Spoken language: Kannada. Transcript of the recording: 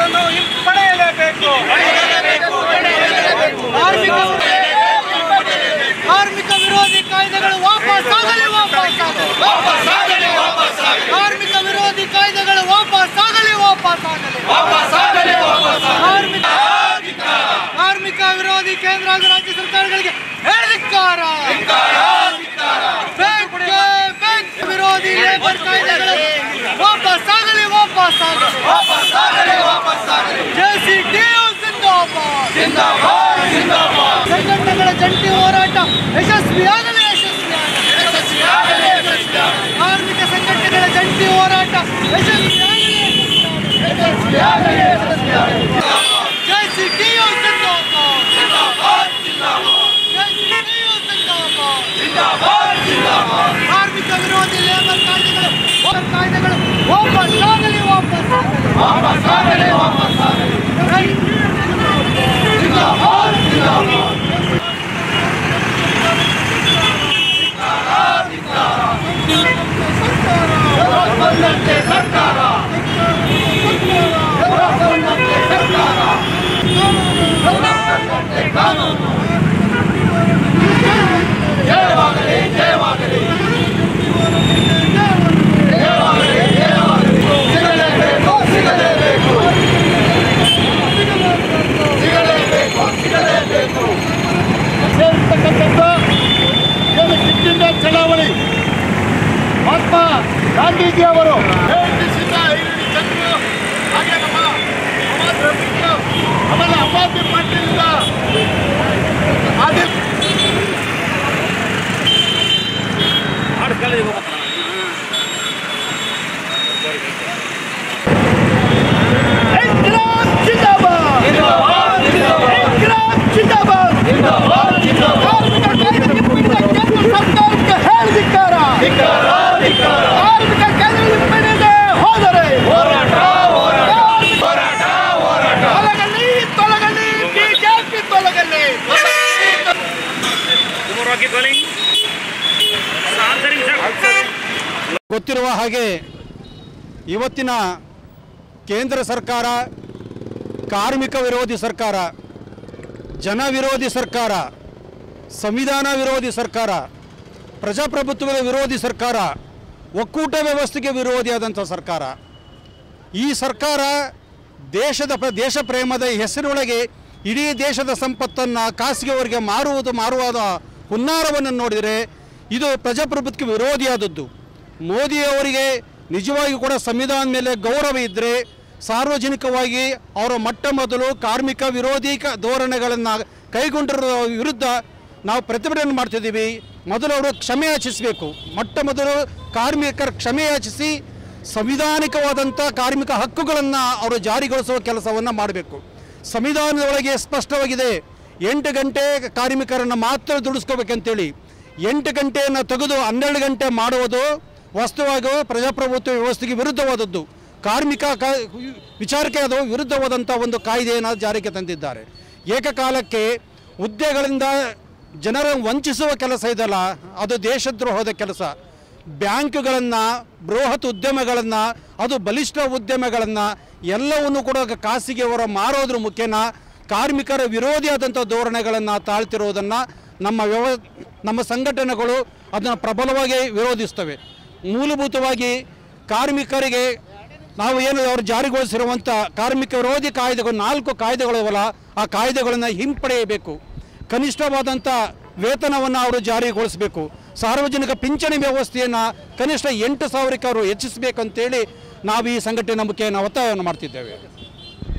ಕಾಯ್ದೆಗಳನ್ನು ಹಿಂಪಡೆಯಲೇಬೇಕು ಕಾರ್ಮಿಕ ಕಾರ್ಮಿಕ ವಿರೋಧಿ ಕಾಯ್ದೆಗಳು ವಾಪಸ್ ಆಗಲಿ ವಾಪಸ್ ಆಗಲಿ. ಕಾರ್ಮಿಕ ವಿರೋಧಿ ಕಾಯ್ದೆಗಳು ವಾಪಸ್ ಆಗಲಿ ವಾಪಸ್ ಆಗಲಿ. ಕಾರ್ಮಿಕ ಕಾರ್ಮಿಕ ವಿರೋಧಿ ಕೇಂದ್ರ ಹಾಗೂ ರಾಜ್ಯ ಸರ್ಕಾರಗಳಿಗೆ ಹೇಳಿಕಾರ. ವಿರೋಧಿ ಲೇಬರ್ ಕಾಯ್ದೆಗಳು. ವಾಪಸ್ ಆಗಲಿ ವಾಪಸ್ ಆಗಲಿ. ಯಶಸ್ವಿಯಾಗಲಿ ಯಶಸ್ವಿಯಾಗಲಿ ಕಾರ್ಮಿಕ ಸಂಘಟನೆಗಳ ಜಂಟಿ ಹೋರಾಟ ಯಶಸ್ವಿಯಾಗಲಿ ಜೆಸಿ ಟಿಯು ಜಿಂದಾಬಾದ್ ಜೆಸಿ ಟಿಯು ಜಿಂದಾಬಾದ್ ಕಾರ್ಮಿಕ ವಿರೋಧಿ ಲೇಬರ್ ಕಾಯ್ದೆಗಳು ಲೇಬರ್ ಕಾಯ್ದೆಗಳು ವಾಪಸ್ ಆಗಲಿ ವಾಪಸ್ ಆಗಲಿ ರೈಟ್. ಚಳವಳಿ. ಮಹಾತ್ಮ ಗಾಂಧೀಜಿ ಅವರು ಗೊತ್ತಿರುವ ಹಾಗೆ ಇವತ್ತಿನ ಕೇಂದ್ರ ಸರ್ಕಾರ, ಕಾರ್ಮಿಕ ವಿರೋಧಿ ಸರ್ಕಾರ, ಜನ ವಿರೋಧಿ ಸರ್ಕಾರ, ಸಂವಿಧಾನ ವಿರೋಧಿ ಸರ್ಕಾರ, ಪ್ರಜಾಪ್ರಭುತ್ವದ ವಿರೋಧಿ ಸರ್ಕಾರ, ಒಕ್ಕೂಟ ವ್ಯವಸ್ಥೆಗೆ ವಿರೋಧಿಯಾದಂಥ ಸರ್ಕಾರ. ಈ ಸರ್ಕಾರ ದೇಶದ ಪ್ರ- ದೇಶ ಪ್ರೇಮದ ಹೆಸರಿನೊಳಗೆ ಇಡೀ ದೇಶದ ಸಂಪತ್ತನ್ನು ಖಾಸಗಿಯವರಿಗೆ ಮಾರುವುದು, ಮಾರುವಾದ ಹುನ್ನಾರವನ್ನು ನೋಡಿದರೆ ಇದು ಪ್ರಜಾಪ್ರಭುತ್ವಕ್ಕೆ ವಿರೋಧಿಯಾದದ್ದು. ಮೋದಿಯವರಿಗೆ ನಿಜವಾಗಿ ಕೂಡ ಸಂವಿಧಾನ ಮೇಲೆ ಗೌರವ ಇದ್ದರೆ ಸಾರ್ವಜನಿಕವಾಗಿ ಅವರ ಮೊಟ್ಟ ಮೊದಲು ಕಾರ್ಮಿಕ ವಿರೋಧಿ ಕ ಧೋರಣೆಗಳನ್ನು ಕೈಗೊಂಡಿರೋ ವಿರುದ್ಧ ನಾವು ಪ್ರತಿಭಟನೆ ಮಾಡ್ತಿದ್ದೀವಿ. ಮೊದಲು ಅವರು ಕ್ಷಮೆ ಯಾಚಿಸಬೇಕು. ಮೊಟ್ಟ ಮೊದಲು ಕಾರ್ಮಿಕರ ಕ್ಷಮೆ ಯಾಚಿಸಿ ಸಂವಿಧಾನಿಕವಾದಂಥ ಕಾರ್ಮಿಕ ಹಕ್ಕುಗಳನ್ನು ಅವರು ಜಾರಿಗೊಳಿಸುವ ಕೆಲಸವನ್ನು ಮಾಡಬೇಕು. ಸಂವಿಧಾನದೊಳಗೆ ಸ್ಪಷ್ಟವಾಗಿದೆ. ಎಂಟು ಗಂಟೆ ಕಾರ್ಮಿಕರನ್ನು ಮಾತ್ರ ದುಡಿಸ್ಕೋಬೇಕಂತೇಳಿ ಎಂಟು ಗಂಟೆಯನ್ನು ತೆಗೆದು ಹನ್ನೆರಡು ಗಂಟೆ ಮಾಡುವುದು ವಾಸ್ತವವಾಗಿ ಪ್ರಜಾಪ್ರಭುತ್ವ ವ್ಯವಸ್ಥೆಗೆ ವಿರುದ್ಧವಾದದ್ದು. ಕಾರ್ಮಿಕ ವಿಚಾರಕ್ಕೆ ಅದು ವಿರುದ್ಧವಾದಂಥ ಒಂದು ಕಾಯ್ದೆಯನ್ನು ಜಾರಿಗೆ ತಂದಿದ್ದಾರೆ. ಏಕಕಾಲಕ್ಕೆ ಹುದ್ದೆಗಳಿಂದ ಜನರ ವಂಚಿಸುವ ಕೆಲಸ ಇದಲ್ಲ, ಅದು ದೇಶದ್ರೋಹದ ಕೆಲಸ. ಬ್ಯಾಂಕ್ಗಳನ್ನು, ಬೃಹತ್ ಉದ್ಯಮಗಳನ್ನು, ಅದು ಬಲಿಷ್ಠ ಉದ್ಯಮಗಳನ್ನು, ಎಲ್ಲವನ್ನು ಕೂಡ ಖಾಸಗಿಯವರು ಮಾರೋದ್ರ ಮುಖೇನ ಕಾರ್ಮಿಕರ ವಿರೋಧಿಯಾದಂಥ ಧೋರಣೆಗಳನ್ನು ತಾಳ್ತಿರೋದನ್ನು ನಮ್ಮ ವ್ಯವ ನಮ್ಮ ಸಂಘಟನೆಗಳು ಅದನ್ನು ಪ್ರಬಲವಾಗಿ ವಿರೋಧಿಸ್ತವೆ. ಮೂಲಭೂತವಾಗಿ ಕಾರ್ಮಿಕರಿಗೆ ನಾವು ಏನು ಅವರು ಜಾರಿಗೊಳಿಸಿರುವಂಥ ಕಾರ್ಮಿಕ ವಿರೋಧಿ ಕಾಯ್ದೆಗಳು, ನಾಲ್ಕು ಕಾಯ್ದೆಗಳಿವಲ್ಲ, ಆ ಕಾಯ್ದೆಗಳನ್ನು ಹಿಂಪಡೆಯಬೇಕು. ಕನಿಷ್ಠವಾದಂಥ ವೇತನವನ್ನು ಅವರು ಜಾರಿಗೊಳಿಸಬೇಕು. ಸಾರ್ವಜನಿಕ ಪಿಂಚಣಿ ವ್ಯವಸ್ಥೆಯನ್ನು ಕನಿಷ್ಠ ಎಂಟು ಸಾವಿರಕ್ಕೆ ಅವರು ಹೆಚ್ಚಿಸಬೇಕಂತೇಳಿ ನಾವು ಈ ಸಂಘಟನೆ ನಂಬಿಕೆಯನ್ನು ಒತ್ತಾಯವನ್ನು ಮಾಡ್ತಿದ್ದೇವೆ.